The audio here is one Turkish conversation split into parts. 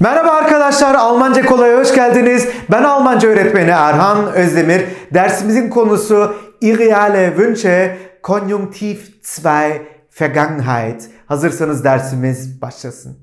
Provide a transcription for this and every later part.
Merhaba arkadaşlar, Almanca Kolay'a hoş geldiniz. Ben Almanca öğretmeni Erhan Özdemir. Dersimizin konusu Irreale Wünsche, Konjunktiv 2, Vergangenheit. Hazırsanız dersimiz başlasın.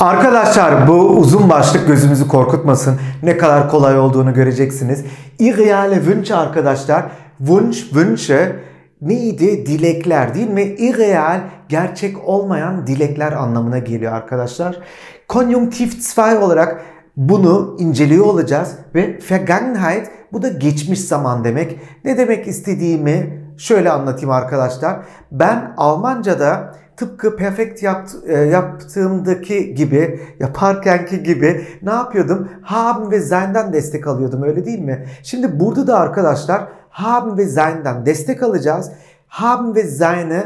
Arkadaşlar bu uzun başlık gözümüzü korkutmasın. Ne kadar kolay olduğunu göreceksiniz. Irreale Wünsche arkadaşlar. Wunsch, Wünsche neydi? Dilekler değil mi? Irreal, gerçek olmayan dilekler anlamına geliyor arkadaşlar. Konjunktiv 2 olarak bunu inceliyor olacağız ve Vergangenheit bu da geçmiş zaman demek. Ne demek istediğimi şöyle anlatayım arkadaşlar. Ben Almanca'da tıpkı perfect yapt, e, yaptığımdaki gibi, yaparkenki gibi ne yapıyordum? Haben ve sein'den destek alıyordum öyle değil mi? Şimdi burada da arkadaşlar haben ve sein'den destek alacağız. Haben ve sein'i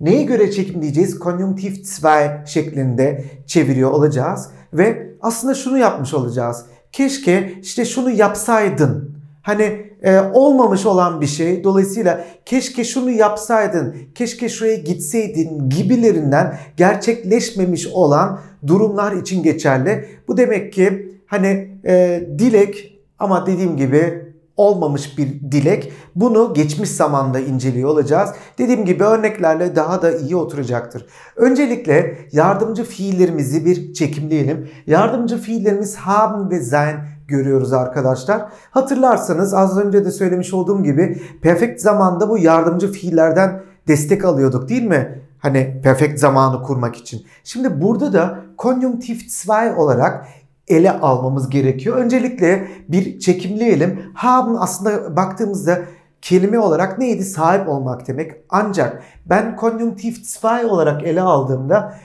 neye göre çekimleyeceğiz? Konjunktiv 2 şeklinde çeviriyor olacağız. Ve aslında şunu yapmış olacağız. Keşke işte şunu yapsaydın. Hani e, olmamış olan bir şey. Dolayısıyla keşke şunu yapsaydın, keşke şuraya gitseydin gibilerinden gerçekleşmemiş olan durumlar için geçerli. Bu demek ki hani e, dilek ama dediğim gibi olmamış bir dilek. Bunu geçmiş zamanda inceliyor olacağız. Dediğim gibi örneklerle daha da iyi oturacaktır. Öncelikle yardımcı fiillerimizi bir çekimleyelim. Yardımcı fiillerimiz haben ve sein görüyoruz arkadaşlar. Hatırlarsanız az önce de söylemiş olduğum gibi perfect zamanda bu yardımcı fiillerden destek alıyorduk değil mi? Hani perfect zamanı kurmak için. Şimdi burada da konjunktiv 2 olarak ele almamız gerekiyor. Öncelikle bir çekimleyelim. Haben aslında baktığımızda kelime olarak neydi? Sahip olmak demek. Ancak ben konjunktiv 2 olarak ele aldığımda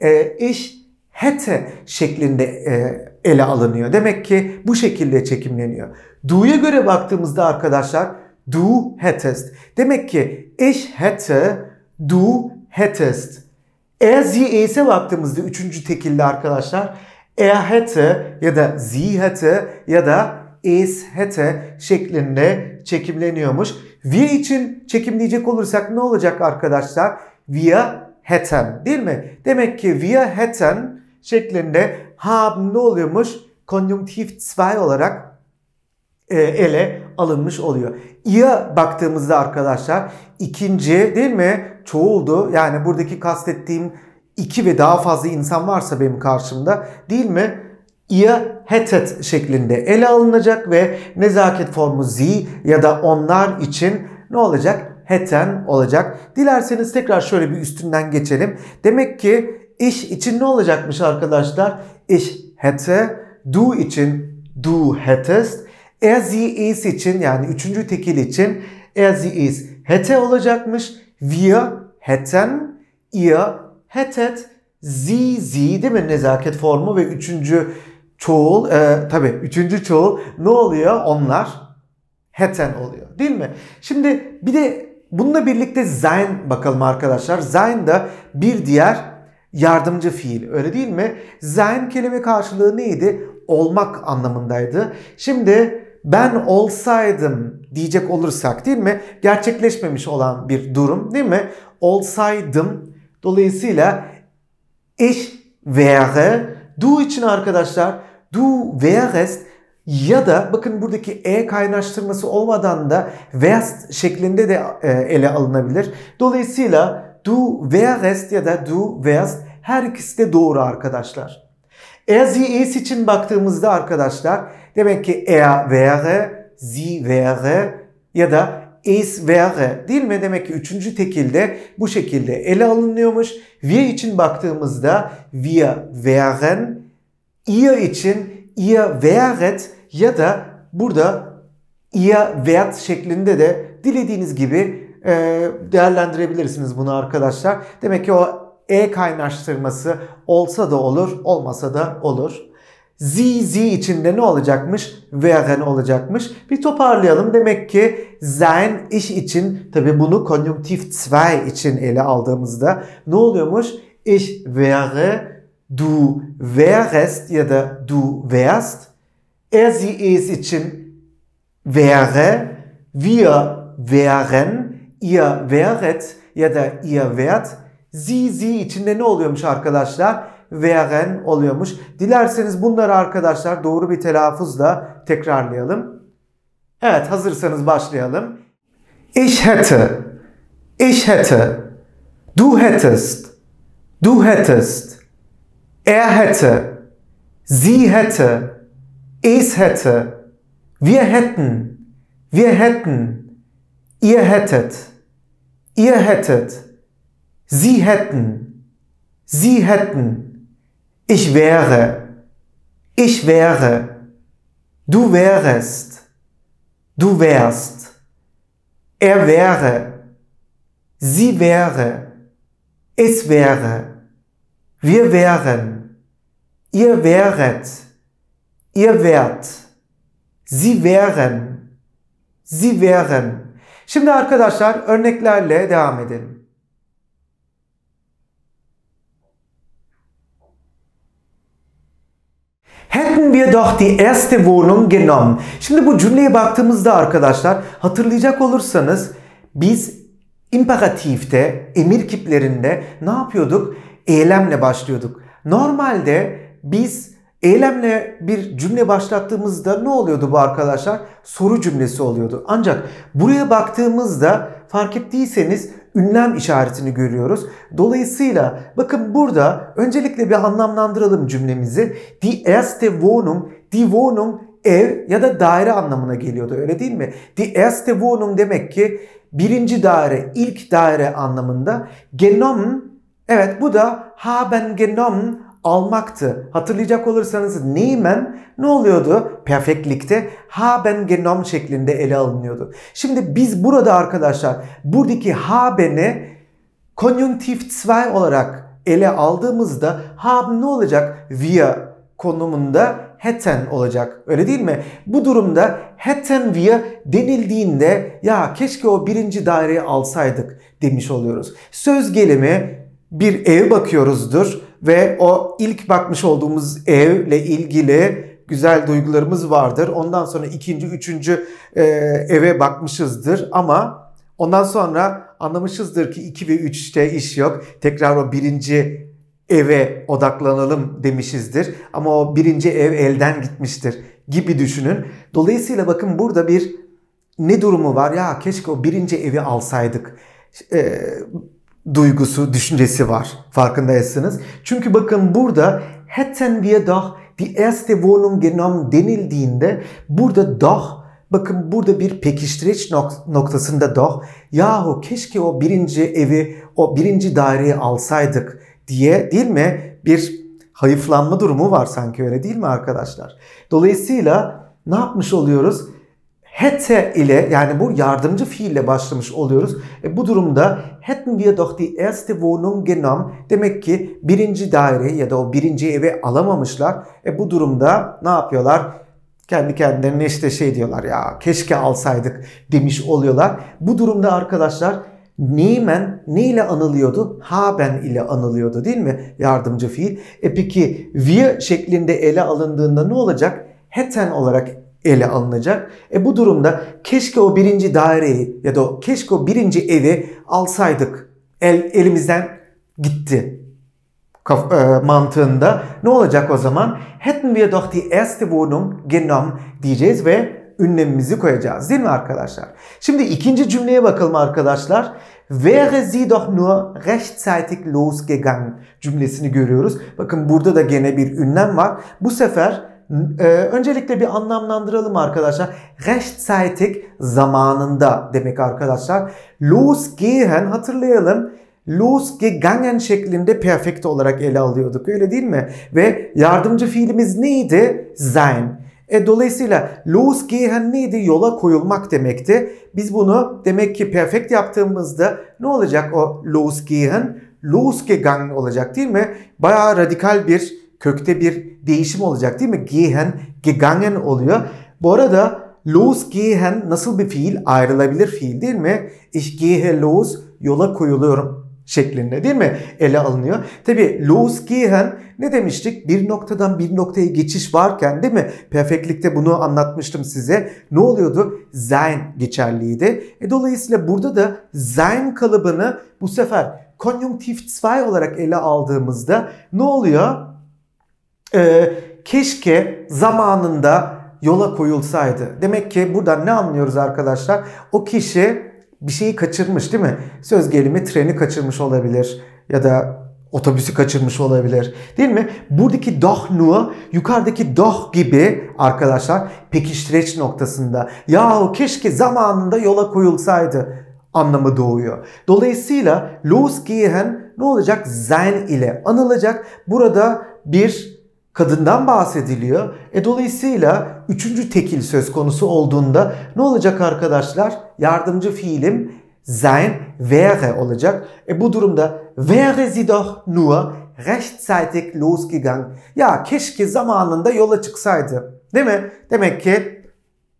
e, iş hätte şeklinde e, ele alınıyor. Demek ki bu şekilde çekimleniyor. Do'ya göre baktığımızda arkadaşlar du hättest. Demek ki ich hätte, du hättest. Er sie es'e baktığımızda üçüncü tekilde arkadaşlar er hätte ya da sie hätte ya da es hätte şeklinde çekimleniyormuş. Wir için çekimleyecek olursak ne olacak arkadaşlar? Wir hätten değil mi? Demek ki wir hätten şeklinde haben ne oluyormuş? Konjunktiv 2 olarak e, ele alınmış oluyor. İ'ye baktığımızda arkadaşlar ikinci değil mi? Çoğuldu. Yani buradaki kastettiğim iki ve daha fazla insan varsa benim karşımda değil mi? Ihr hättet şeklinde ele alınacak ve nezaket formu sie ya da onlar için ne olacak? Hätten olacak. Dilerseniz tekrar şöyle bir üstünden geçelim. Demek ki iş için ne olacakmış arkadaşlar? Ich hätte, du için du hättest, er sie is için yani üçüncü tekil için er sie is hätte olacakmış. Wir hätten, ihr hättet, sie, sie değil mi nezaket formu ve üçüncü çoğul, e, tabi üçüncü çoğul ne oluyor? Onlar hätten oluyor değil mi? Şimdi bir de bununla birlikte sein bakalım arkadaşlar. Sein da bir diğer yardımcı fiil öyle değil mi? Sein kelime karşılığı neydi? Olmak anlamındaydı. Şimdi ben olsaydım diyecek olursak değil mi? Gerçekleşmemiş olan bir durum değil mi? Olsaydım dolayısıyla ich wäre du için arkadaşlar du wärest ya da bakın buradaki e kaynaştırması olmadan da wärst şeklinde de e, ele alınabilir. Dolayısıyla du wärest ya da du wärst her ikisi de doğru arkadaşlar. Er sie es için baktığımızda arkadaşlar demek ki er wäre, sie wäre ya da es wäre değil mi? Demek ki üçüncü tekilde bu şekilde ele alınıyormuş. Wir için baktığımızda wir wären, ihr için ihr wäret ya da burada ihr wärt şeklinde de dilediğiniz gibi değerlendirebilirsiniz bunu arkadaşlar. Demek ki o e kaynaştırması olsa da olur, olmasa da olur. Sie, sie içinde ne olacakmış? Wären olacakmış. Bir toparlayalım. Demek ki sein, ich için tabi bunu konjunktiv 2 için ele aldığımızda ne oluyormuş? Ich wäre, du wärest ya da du wärst. Er, sie, es için wäre, wir wären, ihr wäret ya da ihr wärt. Sie, sie içinde ne oluyormuş arkadaşlar? Wären oluyormuş. Dilerseniz bunları arkadaşlar doğru bir telaffuzla tekrarlayalım. Evet hazırsanız başlayalım. Ich hätte, ich hätte, du hättest, du hättest, er hätte, sie hätte, es hätte, wir hätten, wir hätten, ihr hättet, ihr hättet, sie hätten, sie hätten, ich wäre, ich wäre, du wärest, du wärst, er wäre, sie wäre, es wäre, wir wären, ihr wäret, ihr wärt, sie wären, sie wären. Şimdi arkadaşlar örneklerle devam edelim. Hätten wir doch die erste Wohnung genommen. Şimdi bu cümleye baktığımızda arkadaşlar hatırlayacak olursanız biz imperatifte, emir kiplerinde ne yapıyorduk? Eylemle başlıyorduk. Normalde biz eylemle bir cümle başlattığımızda ne oluyordu bu arkadaşlar? Soru cümlesi oluyordu. Ancak buraya baktığımızda fark ettiyseniz ünlem işaretini görüyoruz. Dolayısıyla bakın burada öncelikle bir anlamlandıralım cümlemizi. Die erste Wohnung, die Wohnung ev ya da daire anlamına geliyordu öyle değil mi? Die erste Wohnung demek ki birinci daire, ilk daire anlamında. Genommen, evet bu da haben genommen almaktı. Hatırlayacak olursanız nehmen ne oluyordu? Perfektlikte haben genommen şeklinde ele alınıyordu. Şimdi biz burada arkadaşlar buradaki haben'i konjunktif 2 olarak ele aldığımızda haben ne olacak? Wir konumunda hätten olacak. Öyle değil mi? Bu durumda hätten wir denildiğinde ya keşke o birinci daireyi alsaydık demiş oluyoruz. Söz gelimi bir ev bakıyoruzdur ve o ilk bakmış olduğumuz evle ilgili güzel duygularımız vardır. Ondan sonra ikinci, üçüncü e, eve bakmışızdır ama ondan sonra anlamışızdır ki 2 ve 3'te iş yok. Tekrar o birinci eve odaklanalım demişizdir. Ama o birinci ev elden gitmiştir gibi düşünün. Dolayısıyla bakın burada bir ne durumu var? Ya keşke o birinci evi alsaydık. Ee, duygusu, düşüncesi var. Farkındaysanız. Çünkü bakın burada hätten wir doch die erste Wohnung genommen denildiğinde burada doch bakın burada bir pekiştiriş noktasında doch yahu keşke o birinci evi, o birinci daireyi alsaydık diye değil mi? Bir hayıflanma durumu var sanki öyle değil mi arkadaşlar? Dolayısıyla ne yapmış oluyoruz? Hätte ile yani bu yardımcı fiille başlamış oluyoruz. E bu durumda hätten wir doch die erste Wohnung genommen. Demek ki birinci daire ya da o birinci evi alamamışlar. E bu durumda ne yapıyorlar? Kendi kendilerine işte şey diyorlar ya keşke alsaydık demiş oluyorlar. Bu durumda arkadaşlar Nehmen ne ile anılıyordu? Haben ile anılıyordu değil mi? Yardımcı fiil. E peki wir şeklinde ele alındığında ne olacak? Heten olarak ele alınacak. E bu durumda keşke o birinci daireyi ya da keşke o birinci evi alsaydık. El, elimizden gitti Kaf, e, mantığında. Ne olacak o zaman? Hätten wir doch die erste Wohnung genommen diyeceğiz ve ünlemimizi koyacağız değil mi arkadaşlar? Şimdi ikinci cümleye bakalım arkadaşlar. Wäre sie doch nur rechtzeitig losgegangen cümlesini görüyoruz. Bakın burada da gene bir ünlem var. Bu sefer ee, öncelikle bir anlamlandıralım arkadaşlar. Rechtzeitig zamanında demek arkadaşlar. Losgehen hatırlayalım. Losgegangen şeklinde perfekt olarak ele alıyorduk öyle değil mi? Ve yardımcı fiilimiz neydi? Sein. E, dolayısıyla losgehen neydi? Yola koyulmak demekti. Biz bunu demek ki perfect yaptığımızda ne olacak o losgehen? Losgegangen olacak değil mi? Bayağı radikal bir kökte bir değişim olacak değil mi? Gehen, gegangen oluyor. Bu arada losgehen nasıl bir fiil? Ayrılabilir fiil değil mi? Ich gehe los, yola koyuluyorum şeklinde değil mi? Ele alınıyor. Tabi losgehen ne demiştik? Bir noktadan bir noktaya geçiş varken değil mi? Perfektlikte bunu anlatmıştım size. Ne oluyordu? Sein geçerliydi. E dolayısıyla burada da sein kalıbını bu sefer konjunktif 2 olarak ele aldığımızda ne oluyor? Ee, keşke zamanında yola koyulsaydı. Demek ki buradan ne anlıyoruz arkadaşlar? O kişi bir şeyi kaçırmış değil mi? Söz gelimi treni kaçırmış olabilir ya da otobüsü kaçırmış olabilir. Değil mi? Buradaki doch nur yukarıdaki doch gibi arkadaşlar pekiştireç noktasında yahu keşke zamanında yola koyulsaydı anlamı doğuyor. Dolayısıyla losgehen ne olacak? Sein ile anılacak. Burada bir kadından bahsediliyor. E dolayısıyla üçüncü tekil söz konusu olduğunda ne olacak arkadaşlar? Yardımcı fiilim sein wäre olacak. E bu durumda wäre sie doch nur rechtzeitig losgegangen. Ya keşke zamanında yola çıksaydı. Değil mi? Demek ki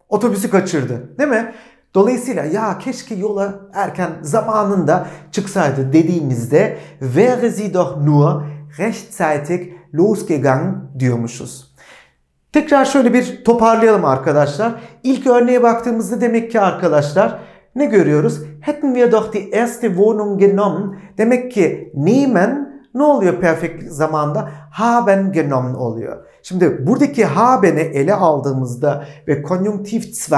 otobüsü kaçırdı. Değil mi? Dolayısıyla ya keşke yola erken zamanında çıksaydı dediğimizde wäre sie doch nur rechtzeitig losgegangen diyormuşuz. Tekrar şöyle bir toparlayalım arkadaşlar. İlk örneğe baktığımızda demek ki arkadaşlar ne görüyoruz? Hätten wir doch die erste Wohnung genommen. Demek ki nehmen ne oluyor perfect zamanda? Haben genommen oluyor. Şimdi buradaki haben'i ele aldığımızda ve konjunktif 2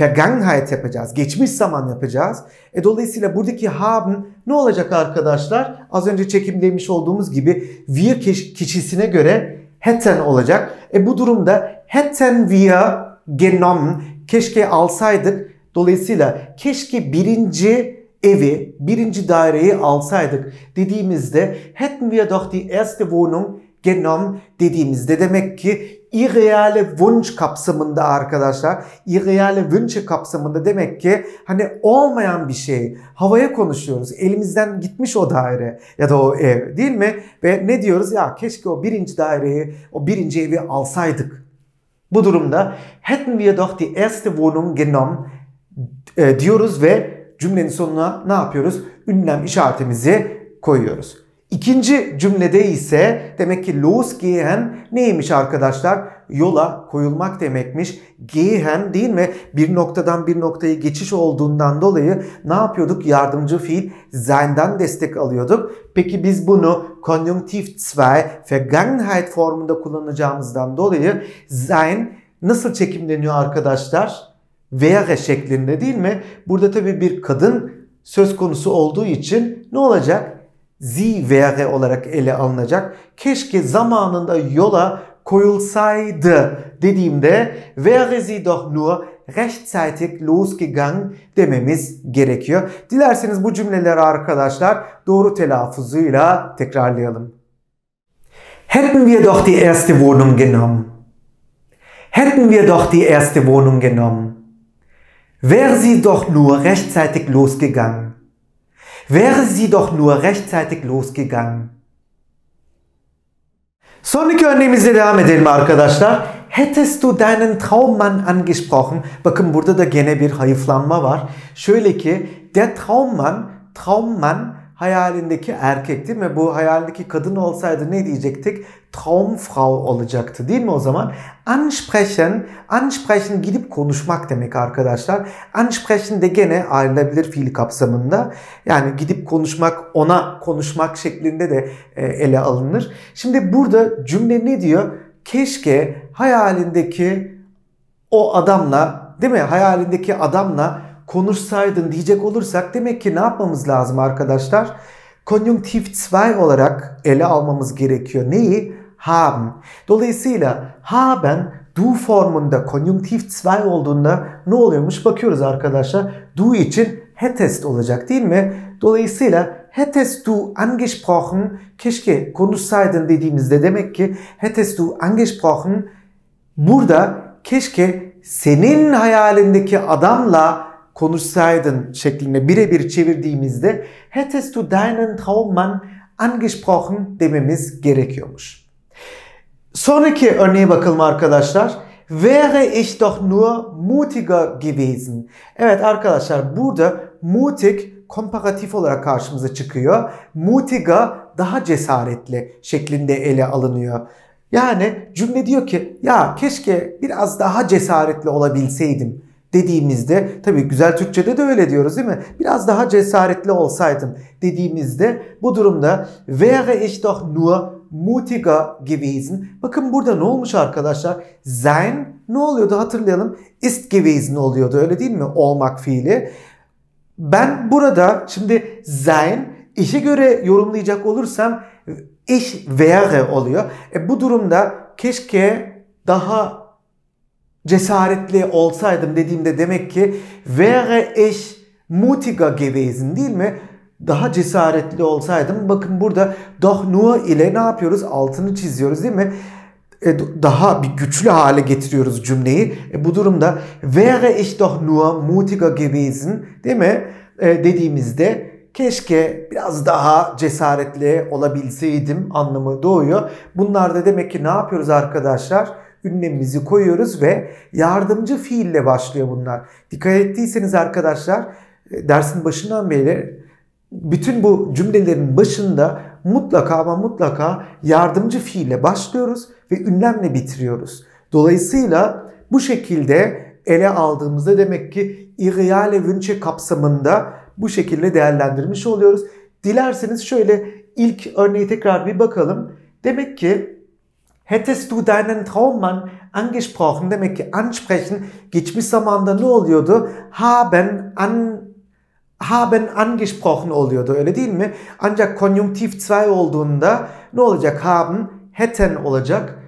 Vergangenheit yapacağız. Geçmiş zaman yapacağız. E dolayısıyla buradaki haben ne olacak arkadaşlar? Az önce çekimlemiş olduğumuz gibi wir kişisine göre hätten olacak. E bu durumda hätten wir genommen keşke alsaydık. Dolayısıyla keşke birinci evi, birinci daireyi alsaydık dediğimizde hätten wir doch die erste Wohnung genommen dediğimizde demek ki irreale Wunsch kapsamında arkadaşlar, irreale Wünsche kapsamında demek ki hani olmayan bir şey. Havaya konuşuyoruz. Elimizden gitmiş o daire ya da o ev değil mi? Ve ne diyoruz? Ya keşke o birinci daireyi, o birinci evi alsaydık. Bu durumda hätten wir doch die erste Wohnung genommen e, diyoruz ve cümlenin sonuna ne yapıyoruz? Ünlem işaretimizi koyuyoruz. İkinci cümlede ise demek ki losgehen neymiş arkadaşlar? Yola koyulmak demekmiş. Gehen değil mi? Bir noktadan bir noktaya geçiş olduğundan dolayı ne yapıyorduk? Yardımcı fiil sein'den destek alıyorduk. Peki biz bunu konjunktif 2 Vergangenheit formunda kullanacağımızdan dolayı sein nasıl çekimleniyor arkadaşlar? Wäre şeklinde değil mi? Burada tabii bir kadın söz konusu olduğu için ne olacak? Sie wäre olarak ele alınacak. Keşke zamanında yola koyulsaydı dediğimde wäre sie doch nur rechtzeitig losgegangen dememiz gerekiyor. Dilerseniz bu cümleleri arkadaşlar doğru telaffuzuyla tekrarlayalım. Hätten wir doch die erste Wohnung genommen. Hätten wir doch die erste Wohnung genommen. Wäre sie doch nur rechtzeitig losgegangen. Wäre sie doch nur rechtzeitig losgegangen. Sonraki örneğimize devam edelim arkadaşlar. Hättest du deinen Traummann angesprochen? Bakın burada da gene bir hayıflanma var. Şöyle ki der Traummann, Traummann hayalindeki erkek değil mi? Bu hayalindeki kadın olsaydı ne diyecektik? Traumfrau olacaktı değil mi o zaman? Ansprechen, ansprechen gidip konuşmak demek arkadaşlar. Ansprechen de gene ayrılabilir fiil kapsamında. Yani gidip konuşmak, ona konuşmak şeklinde de e, ele alınır. Şimdi burada cümle ne diyor? Keşke hayalindeki o adamla, değil mi? Hayalindeki adamla konuşsaydın diyecek olursak demek ki ne yapmamız lazım arkadaşlar? Konjunktif 2 olarak ele almamız gerekiyor. Neyi? Haben. Dolayısıyla haben du formunda konjunktif 2 olduğunda ne oluyormuş? Bakıyoruz arkadaşlar. Du için hättest olacak değil mi? Dolayısıyla hättest du angesprochen keşke konuşsaydın dediğimizde demek ki hättest du angesprochen burada keşke senin hayalindeki adamla konuşsaydın şeklinde birebir çevirdiğimizde hättest du deinen Traummann angesprochen dememiz gerekiyormuş. Sonraki örneğe bakalım arkadaşlar. Wäre ich doch nur mutiger gewesen. Evet arkadaşlar burada mutig komparatif olarak karşımıza çıkıyor. Mutiger daha cesaretli şeklinde ele alınıyor. Yani cümle diyor ki ya keşke biraz daha cesaretli olabilseydim dediğimizde tabii güzel Türkçe'de de öyle diyoruz değil mi? Biraz daha cesaretli olsaydım dediğimizde bu durumda wäre ich doch nur mutiger gewesen. Bakın burada ne olmuş arkadaşlar? Sein ne oluyordu hatırlayalım. Ist gewesen oluyordu öyle değil mi? Olmak fiili. Ben burada şimdi sein işe göre yorumlayacak olursam ich wäre oluyor. E bu durumda keşke daha cesaretli olsaydım dediğimde demek ki wäre ich mutiger gewesen değil mi? Daha cesaretli olsaydım. Bakın burada doch nur ile ne yapıyoruz? Altını çiziyoruz değil mi? E, daha bir güçlü hale getiriyoruz cümleyi. E, bu durumda wäre ich doch nur mutiger gewesen değil mi? E, dediğimizde keşke biraz daha cesaretli olabilseydim anlamı doğuyor. Bunlar da demek ki ne yapıyoruz arkadaşlar? Ünlemimizi koyuyoruz ve yardımcı fiille başlıyor bunlar. Dikkat ettiyseniz arkadaşlar e, dersin başından beri bütün bu cümlelerin başında mutlaka ama mutlaka yardımcı fiille başlıyoruz ve ünlemle bitiriyoruz. Dolayısıyla bu şekilde ele aldığımızda demek ki irreale wünsche kapsamında bu şekilde değerlendirmiş oluyoruz. Dilerseniz şöyle ilk örneği tekrar bir bakalım. Demek ki Hättest du deinen Traummann angesprochen demek ki ansprechen geçmiş zamanda ne oluyordu? Haben an haben angesprochen oluyordu öyle değil mi? Ancak konjunktif 2 olduğunda ne olacak? Haben hätten olacak.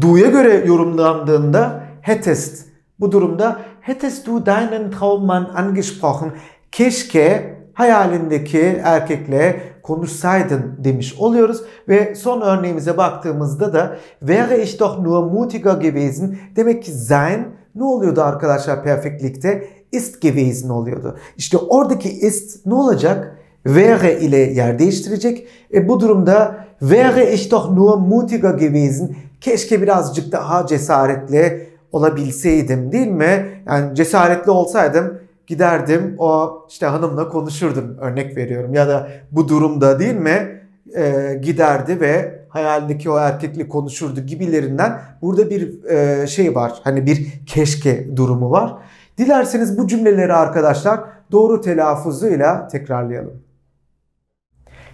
Du'ya göre yorumlandığında hättest. Bu durumda hättest du deinen Traummann angesprochen. Keşke hayalindeki erkekle konuşsaydın demiş oluyoruz. Ve son örneğimize baktığımızda da wäre ich doch nur mutiger gewesen. Demek ki sein ne oluyordu arkadaşlar perfektlikte? Ist gewesen oluyordu. İşte oradaki ist ne olacak? Wäre ile yer değiştirecek. E bu durumda wäre ich doch nur mutiger gewesen. Keşke birazcık daha cesaretli olabilseydim değil mi? Yani cesaretli olsaydım giderdim o işte hanımla konuşurdum örnek veriyorum ya da bu durumda değil mi e, giderdi ve hayalindeki o erkekle konuşurdu gibilerinden burada bir e, şey var hani bir keşke durumu var. Dilerseniz bu cümleleri arkadaşlar doğru telaffuzuyla tekrarlayalım.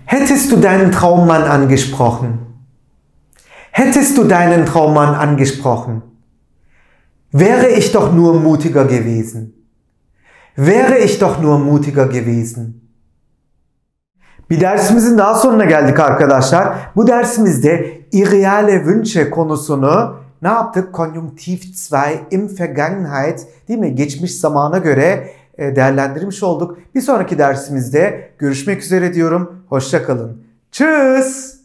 Hättest du deinen Traummann angesprochen? Hättest du deinen Traummann angesprochen? Wäre ich doch nur mutiger gewesen. Wäre ich doch nur mutiger gewesen. Bir dersimizin daha sonuna geldik arkadaşlar. Bu dersimizde irreale Wünsche konusunu ne yaptık? Konjunktiv 2 im Vergangenheit değil mi? Geçmiş zamana göre e, değerlendirmiş olduk. Bir sonraki dersimizde görüşmek üzere diyorum. Hoşçakalın. Tschüss.